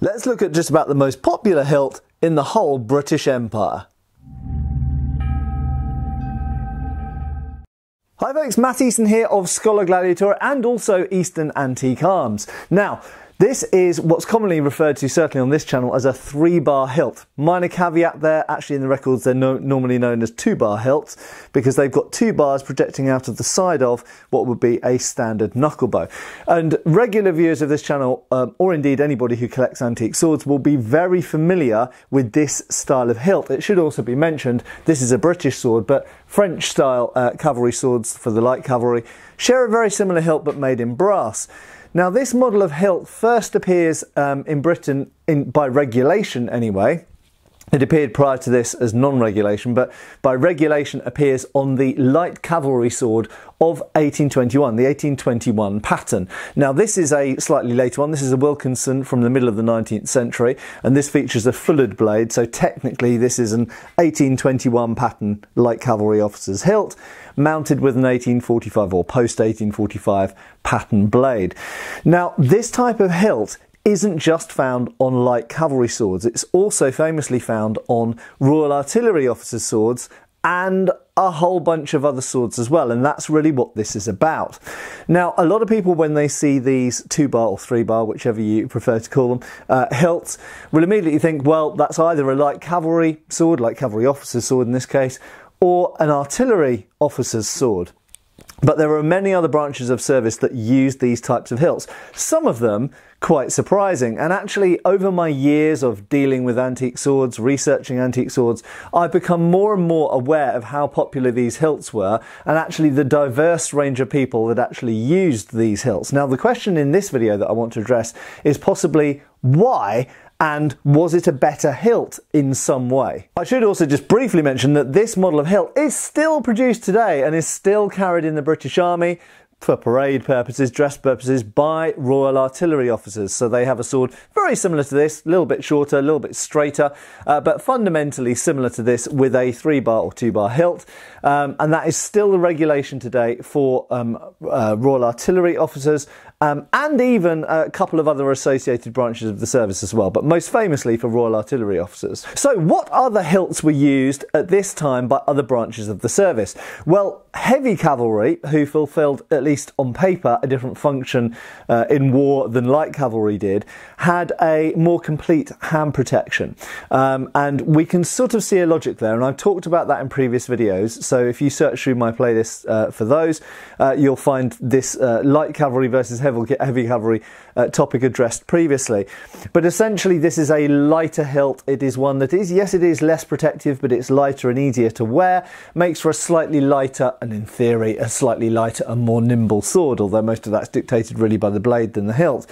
Let's look at just about the most popular hilt in the whole British Empire. Hi folks, Matt Easton here of Schola Gladiatoria and also Easton Antique Arms. Now, this is what's commonly referred to, certainly on this channel, as a three bar hilt. Minor caveat there, actually in the records they're no, normally known as two bar hilts because they've got two bars projecting out of the side of what would be a standard knuckle bow. And regular viewers of this channel, um, or indeed anybody who collects antique swords, will be very familiar with this style of hilt. It should also be mentioned this is a British sword, but French style uh, cavalry swords for the light cavalry share a very similar hilt but made in brass. Now, this model of hilt first appears um, in Britain in, by regulation anyway. It appeared prior to this as non regulation, but by regulation appears on the light cavalry sword of 1821, the 1821 pattern. Now, this is a slightly later one. This is a Wilkinson from the middle of the 19th century, and this features a fullered blade. So, technically, this is an 1821 pattern light cavalry officer's hilt mounted with an 1845 or post 1845 pattern blade. Now, this type of hilt isn't just found on light cavalry swords, it's also famously found on Royal Artillery officers' swords and a whole bunch of other swords as well, and that's really what this is about. Now, a lot of people, when they see these two bar or three bar, whichever you prefer to call them, uh, hilts, will immediately think, well, that's either a light cavalry sword, like cavalry officer's sword in this case, or an artillery officer's sword. But there are many other branches of service that use these types of hilts. Some of them quite surprising. And actually, over my years of dealing with antique swords, researching antique swords, I've become more and more aware of how popular these hilts were and actually the diverse range of people that actually used these hilts. Now, the question in this video that I want to address is possibly why and was it a better hilt in some way? I should also just briefly mention that this model of hilt is still produced today and is still carried in the British Army for parade purposes, dress purposes, by Royal Artillery officers. So they have a sword very similar to this, a little bit shorter, a little bit straighter, uh, but fundamentally similar to this with a three bar or two bar hilt. Um, and that is still the regulation today for um, uh, Royal Artillery officers um, and even a couple of other associated branches of the service as well, but most famously for Royal Artillery officers. So, what other hilts were used at this time by other branches of the service? Well, heavy cavalry, who fulfilled, at least on paper, a different function uh, in war than light cavalry did, had a more complete hand protection. Um, and we can sort of see a logic there, and I've talked about that in previous videos. So, if you search through my playlist uh, for those, uh, you'll find this uh, light cavalry versus heavy, cavalry uh, topic addressed previously. But essentially, this is a lighter hilt. It is one that is, yes, it is less protective, but it's lighter and easier to wear. Makes for a slightly lighter, and in theory, a slightly lighter and more nimble sword, although most of that's dictated really by the blade than the hilt.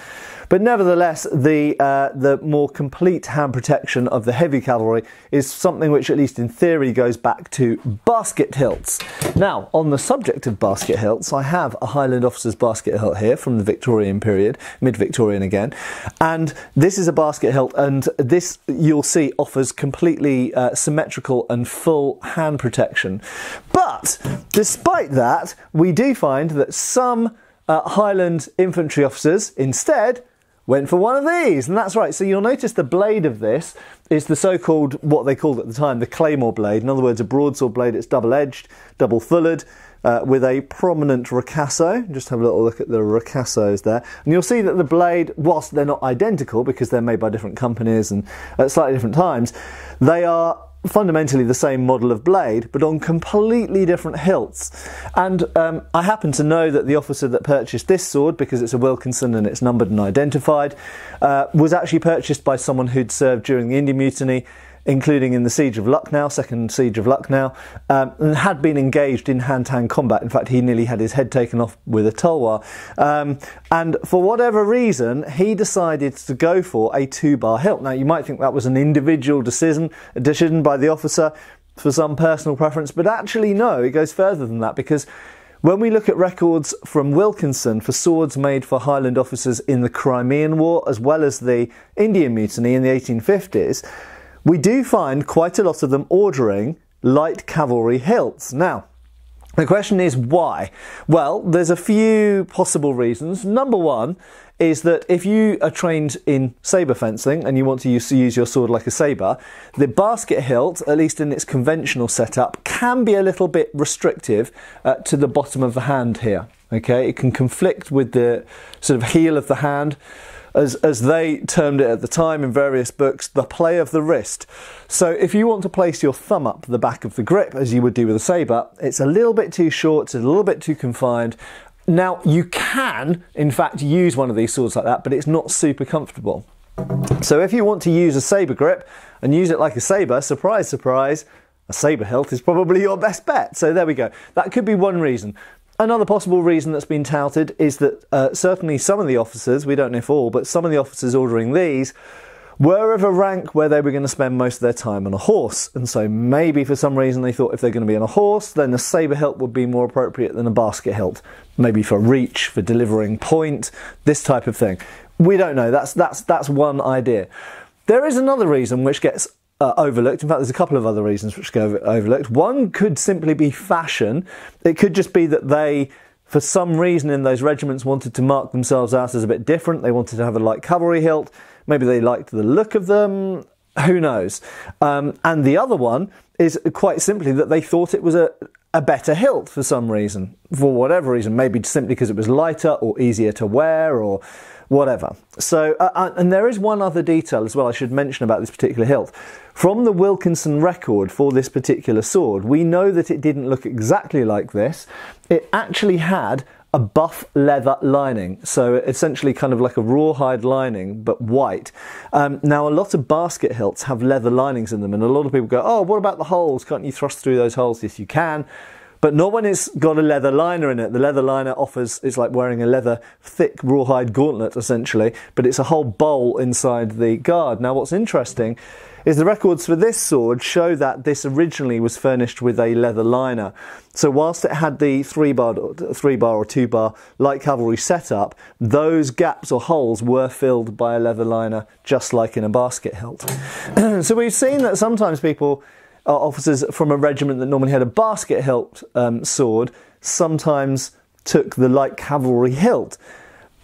But nevertheless, the uh, the more complete hand protection of the heavy cavalry is something which, at least in theory, goes back to basket hilts. Now, on the subject of basket hilts, I have a Highland officer's basket hilt here from the Victorian period, mid-Victorian again, and this is a basket hilt, and this you'll see offers completely uh, symmetrical and full hand protection. But despite that, we do find that some uh, Highland infantry officers instead went for one of these. And that's right. So you'll notice the blade of this is the so called, what they called at the time, the Claymore blade. In other words, a broadsword blade. It's double edged, double fullered. Uh, with a prominent ricasso. Just have a little look at the ricassos there. And you'll see that the blade, whilst they're not identical because they're made by different companies and at slightly different times, they are fundamentally the same model of blade, but on completely different hilts. And um, I happen to know that the officer that purchased this sword, because it's a Wilkinson and it's numbered and identified, uh, was actually purchased by someone who'd served during the Indian Mutiny including in the Siege of Lucknow, Second Siege of Lucknow, um, and had been engaged in hand to hand combat. In fact, he nearly had his head taken off with a tulwar. Um, and for whatever reason, he decided to go for a two bar hilt. Now, you might think that was an individual decision, a decision by the officer for some personal preference, but actually, no, it goes further than that because. When we look at records from Wilkinson for swords made for Highland officers in the Crimean War as well as the Indian Mutiny in the 1850s, we do find quite a lot of them ordering light cavalry hilts. Now, The question is why? Well, there's a few possible reasons. Number one is that if you are trained in sabre fencing and you want to use, use your sword like a sabre, the basket hilt, at least in its conventional setup, can be a little bit restrictive uh, to the bottom of the hand here. Okay, it can conflict with the sort of heel of the hand as, as they termed it at the time in various books, the play of the wrist. So if you want to place your thumb up the back of the grip, as you would do with a sabre, it's a little bit too short, it's a little bit too confined. Now, you can, in fact, use one of these swords like that, but it's not super comfortable. So if you want to use a sabre grip and use it like a sabre, surprise, surprise, a sabre hilt is probably your best bet. So there we go. That could be one reason. Another possible reason that's been touted is that uh, certainly some of the officers, we don't know if all, but some of the officers ordering these were of a rank where they were going to spend most of their time on a horse. And so maybe for some reason they thought if they're going to be on a horse, then a sabre hilt would be more appropriate than a basket hilt. Maybe for reach, for delivering point, this type of thing. We don't know. That's, that's, that's one idea. There is another reason which gets uh, overlooked. In fact, there's a couple of other reasons which go overlooked. One could simply be fashion. It could just be that they, for some reason in those regiments, wanted to mark themselves out as a bit different. They wanted to have a light cavalry hilt. Maybe they liked the look of them. Who knows? Um, and the other one is quite simply that they thought it was a, a better hilt for some reason, for whatever reason, maybe simply because it was lighter or easier to wear or whatever. So, uh, uh, and there is one other detail as well I should mention about this particular hilt. From the Wilkinson record for this particular sword, we know that it didn't look exactly like this. It actually had a buff leather lining, so essentially kind of like a rawhide lining, but white. Um, now, a lot of basket hilts have leather linings in them, and a lot of people go, "Oh, what about the holes? Can't you thrust through those holes?" Yes, you can but not when it's got a leather liner in it. The leather liner offers, it's like wearing a leather thick rawhide gauntlet essentially, but it's a whole bowl inside the guard. Now, what's interesting is the records for this sword show that this originally was furnished with a leather liner. So whilst it had the three bar, three bar or two bar light cavalry setup, those gaps or holes were filled by a leather liner, just like in a basket hilt. so we've seen that sometimes people uh, officers from a regiment that normally had a basket hilt um, sword sometimes took the light cavalry hilt.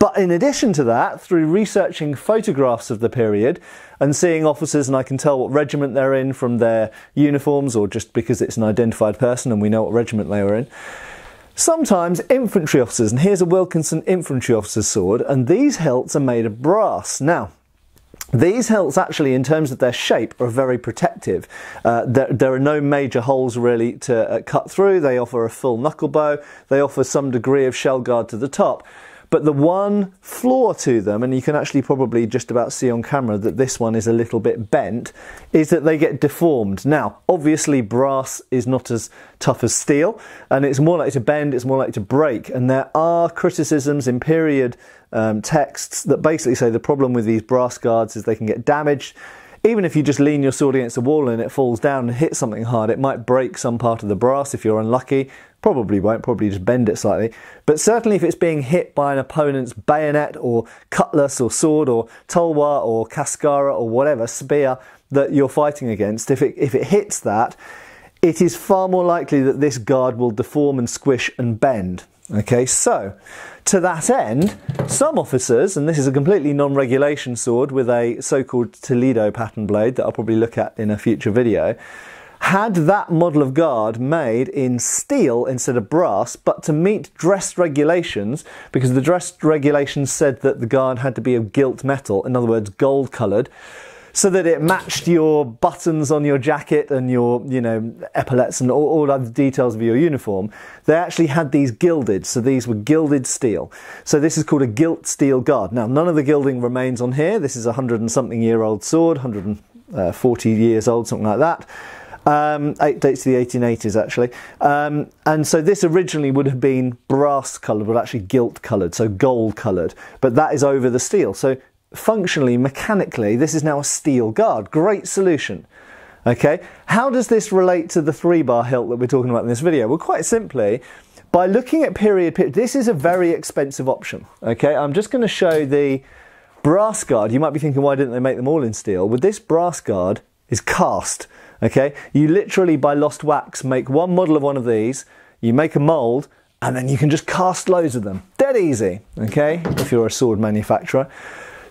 But in addition to that, through researching photographs of the period and seeing officers, and I can tell what regiment they're in from their uniforms or just because it's an identified person and we know what regiment they were in. Sometimes infantry officers, and here's a Wilkinson infantry officer's sword, and these hilts are made of brass. Now, these hilts actually, in terms of their shape, are very protective. Uh, there, there, are no major holes really to uh, cut through. They offer a full knuckle bow. They offer some degree of shell guard to the top. But the one flaw to them, and you can actually probably just about see on camera that this one is a little bit bent, is that they get deformed. Now, obviously, brass is not as tough as steel, and it's more likely to bend, it's more likely to break. And there are criticisms in period um, texts that basically say the problem with these brass guards is they can get damaged. Even if you just lean your sword against a wall and it falls down and hits something hard, it might break some part of the brass if you're unlucky. Probably won't, probably just bend it slightly. But certainly if it's being hit by an opponent's bayonet or cutlass or sword or tulwar or kaskara or whatever, spear that you're fighting against, if it, if it hits that, it is far more likely that this guard will deform and squish and bend. Okay, so to that end, some officers, and this is a completely non regulation sword with a so called Toledo pattern blade that I'll probably look at in a future video, had that model of guard made in steel instead of brass, but to meet dress regulations, because the dress regulations said that the guard had to be of gilt metal, in other words, gold coloured so that it matched your buttons on your jacket and your, you know, epaulets and all, all other details of your uniform. They actually had these gilded, so these were gilded steel. So this is called a gilt steel guard. Now, none of the gilding remains on here. This is a hundred and something year old sword, 140 years old, something like that. Um, eight dates to the 1880s actually. Um, and so this originally would have been brass coloured, but actually gilt coloured, so gold coloured. But that is over the steel. So functionally, mechanically, this is now a steel guard. Great solution. Okay, how does this relate to the three bar hilt that we're talking about in this video? Well, quite simply, by looking at period, this is a very expensive option. Okay, I'm just going to show the brass guard. You might be thinking, why didn't they make them all in steel? Well, this brass guard is cast. Okay, you literally by lost wax make one model of one of these you make a mould, and then you can just cast loads of them. Dead easy, okay, if you're a sword manufacturer.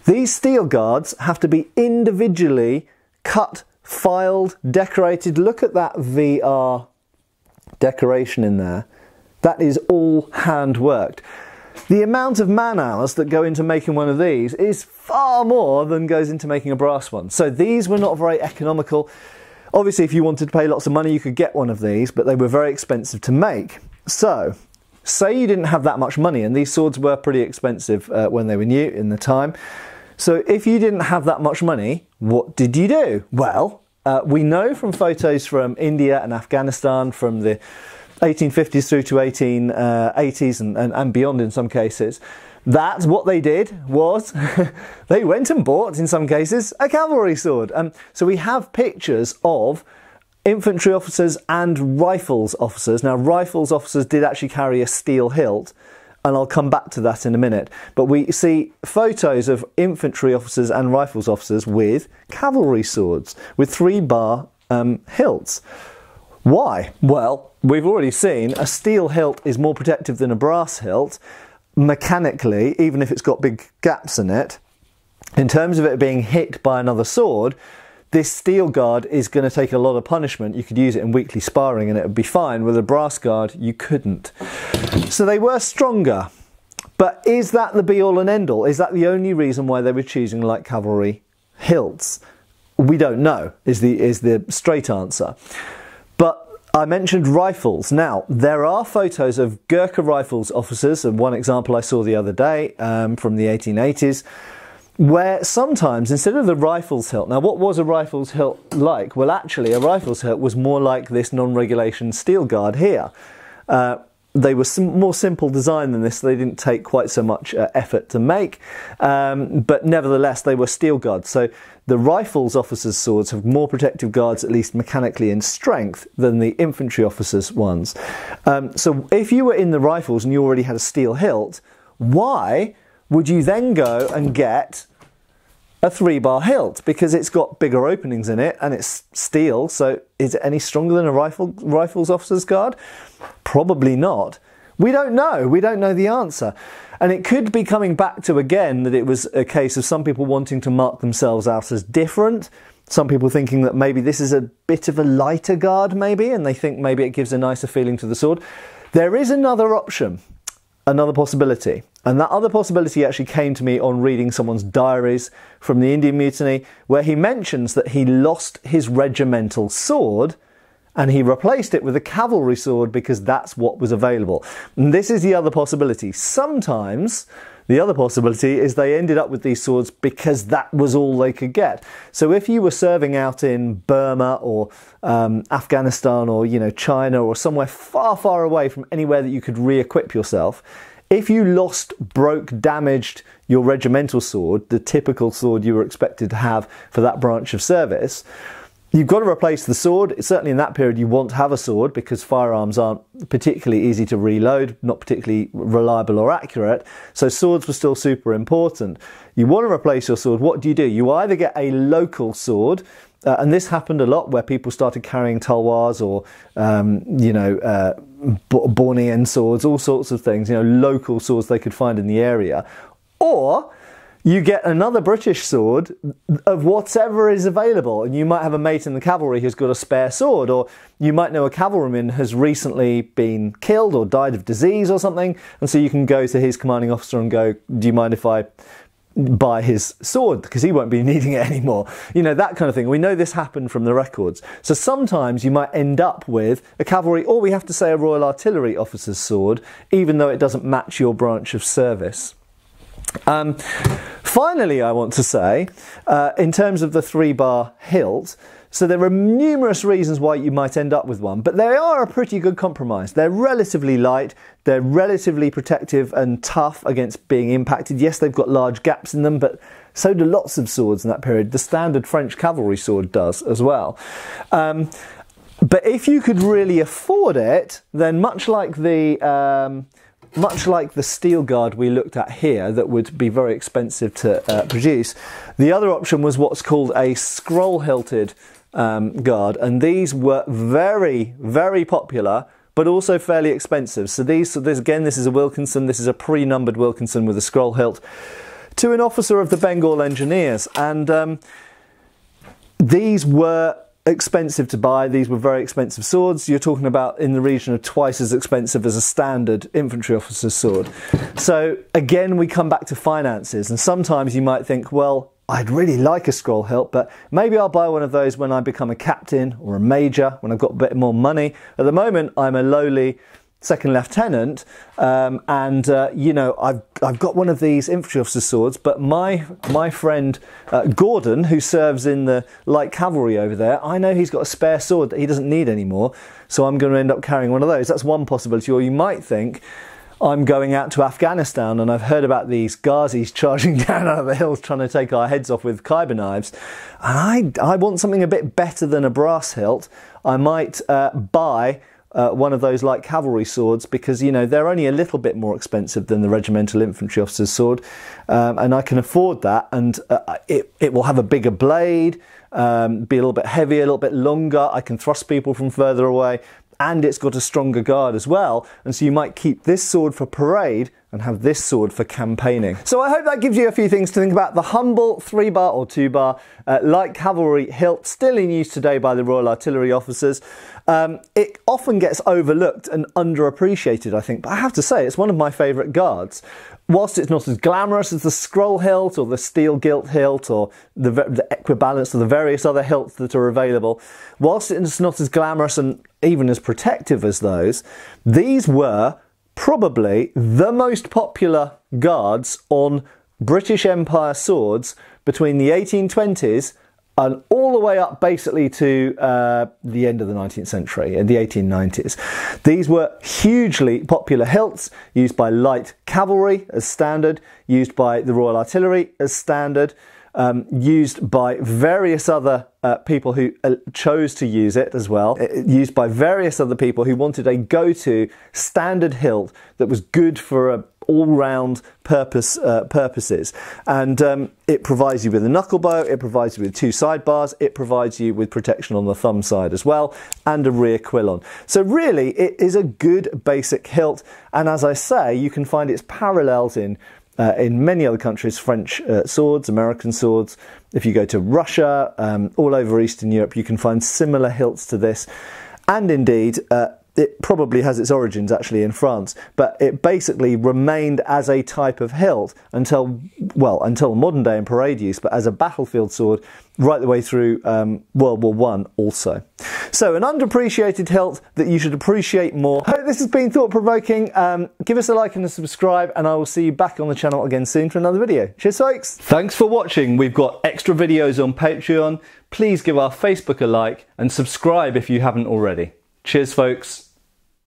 These steel guards have to be individually cut, filed, decorated. Look at that VR decoration in there. That is all hand worked. The amount of man hours that go into making one of these is far more than goes into making a brass one. So these were not very economical. Obviously, if you wanted to pay lots of money, you could get one of these, but they were very expensive to make. So, say you didn't have that much money, and these swords were pretty expensive uh, when they were new in the time. So, if you didn't have that much money, what did you do? Well, uh, we know from photos from India and Afghanistan from the 1850s through to 1880s and, and, and beyond in some cases, that what they did was they went and bought, in some cases, a cavalry sword. Um, so we have pictures of infantry officers and rifles officers. Now, rifles officers did actually carry a steel hilt, and I'll come back to that in a minute. But we see photos of infantry officers and rifles officers with cavalry swords with three bar um, hilts. Why? Well, we've already seen a steel hilt is more protective than a brass hilt mechanically, even if it's got big gaps in it. In terms of it being hit by another sword, this steel guard is going to take a lot of punishment. You could use it in weekly sparring and it would be fine. With a brass guard, you couldn't. So they were stronger. But is that the be all and end all? Is that the only reason why they were choosing light cavalry hilts? We don't know, is the, is the straight answer. But I mentioned rifles. Now, there are photos of Gurkha rifles officers, and one example I saw the other day um, from the 1880s where sometimes instead of the rifle's hilt, now what was a rifle's hilt like? Well, actually, a rifle's hilt was more like this non regulation steel guard here. Uh, they were sim- more simple design than this. They didn't take quite so much uh, effort to make, um, but nevertheless, they were steel guards. So the rifles officers' swords have more protective guards, at least mechanically in strength, than the infantry officers' ones. Um, so if you were in the rifles and you already had a steel hilt, why would you then go and get a three bar hilt because it's got bigger openings in it and it's steel. So is it any stronger than a rifle rifles officer's guard? Probably not. We don't know. We don't know the answer. And it could be coming back to again that it was a case of some people wanting to mark themselves out as different. Some people thinking that maybe this is a bit of a lighter guard, maybe, and they think maybe it gives a nicer feeling to the sword. There is another option, another possibility. And that other possibility actually came to me on reading someone's diaries from the Indian Mutiny, where he mentions that he lost his regimental sword and he replaced it with a cavalry sword because that's what was available. And this is the other possibility. Sometimes the other possibility is they ended up with these swords because that was all they could get. So if you were serving out in Burma or um, Afghanistan or you know China or somewhere far, far away from anywhere that you could re-equip yourself, if you lost, broke, damaged your regimental sword, the typical sword you were expected to have for that branch of service, You've got to replace the sword. Certainly in that period, you want to have a sword because firearms aren't particularly easy to reload, not particularly reliable or accurate. So swords were still super important. You want to replace your sword. What do you do? You either get a local sword, uh, and this happened a lot where people started carrying talwars or, um, you know, uh, Bornean swords, all sorts of things, you know, local swords they could find in the area. Or you get another British sword of whatever is available, and you might have a mate in the cavalry who's got a spare sword, or you might know a cavalryman has recently been killed or died of disease or something, and so you can go to his commanding officer and go, Do you mind if I buy his sword because he won't be needing it anymore. You know, that kind of thing. We know this happened from the records. So sometimes you might end up with a cavalry, or we have to say a Royal Artillery officer's sword, even though it doesn't match your branch of service. Um, finally, I want to say, uh, in terms of the three bar hilt, so there are numerous reasons why you might end up with one, but they are a pretty good compromise. They're relatively light, they're relatively protective and tough against being impacted. Yes, they've got large gaps in them, but so do lots of swords in that period. The standard French cavalry sword does as well. Um, but if you could really afford it, then much like the um, much like the steel guard we looked at here that would be very expensive to uh, produce, the other option was what's called a scroll hilted um, guard, and these were very, very popular but also fairly expensive. So these, so this again, this is a Wilkinson. This is a pre-numbered Wilkinson with a scroll hilt to an officer of the Bengal Engineers, and um, these were expensive to buy. These were very expensive swords. You're talking about in the region of twice as expensive as a standard infantry officer's sword. So again, we come back to finances, and sometimes you might think, well, I'd really like a scroll hilt, but maybe I'll buy one of those when I become a captain or a major, when I've got a bit more money. At the moment, I'm a lowly second lieutenant, um, and uh, you know I've I've got one of these infantry officer swords, but my my friend uh, Gordon, who serves in the light cavalry over there, I know he's got a spare sword that he doesn't need anymore, so I'm going to end up carrying one of those. That's one possibility. Or you might think. I'm going out to Afghanistan and I've heard about these Ghazis charging down out of the hills trying to take our heads off with Khyber knives. And I, I want something a bit better than a brass hilt. I might uh, buy uh, one of those light cavalry swords because you know they're only a little bit more expensive than the regimental infantry officer's sword, um, and I can afford that. And uh, it it will have a bigger blade, um, be a little bit heavier, a little bit longer. I can thrust people from further away, and it's got a stronger guard as well. And so you might keep this sword for parade and have this sword for campaigning. So I hope that gives you a few things to think about. The humble three bar or two bar uh, light cavalry hilt, still in use today by the Royal Artillery officers. Um, it often gets overlooked and underappreciated, I think, but I have to say it's one of my favourite guards. Whilst it's not as glamorous as the scroll hilt or the steel gilt hilt or the, the equibalance or the various other hilts that are available, whilst it's not as glamorous and even as protective as those, these were probably the most popular guards on British Empire swords between the 1820s and all the way up basically to uh, the end of the 19th century, in the 1890s. These were hugely popular hilts used by light cavalry as standard, used by the Royal Artillery as standard um, used by various other uh, people who uh, chose to use it as well, it, uh, used by various other people who wanted a go to standard hilt that was good for a all-round purpose uh, purposes, and um, it provides you with a knuckle bow. It provides you with two sidebars. It provides you with protection on the thumb side as well, and a rear quillon. So really, it is a good basic hilt. And as I say, you can find its parallels in uh, in many other countries, French uh, swords, American swords. If you go to Russia, um, all over Eastern Europe, you can find similar hilts to this. And indeed, uh, it probably has its origins actually in France, but it basically remained as a type of hilt until, well, until modern day in parade use, but as a battlefield sword right the way through um, World War One also. So an underappreciated hilt that you should appreciate more. I hope this has been thought provoking. Um, give us a like and a subscribe, and I will see you back on the channel again soon for another video. Cheers, folks. Thanks for watching. We've got extra videos on Patreon. Please give our Facebook a like and subscribe if you haven't already. Cheers, folks.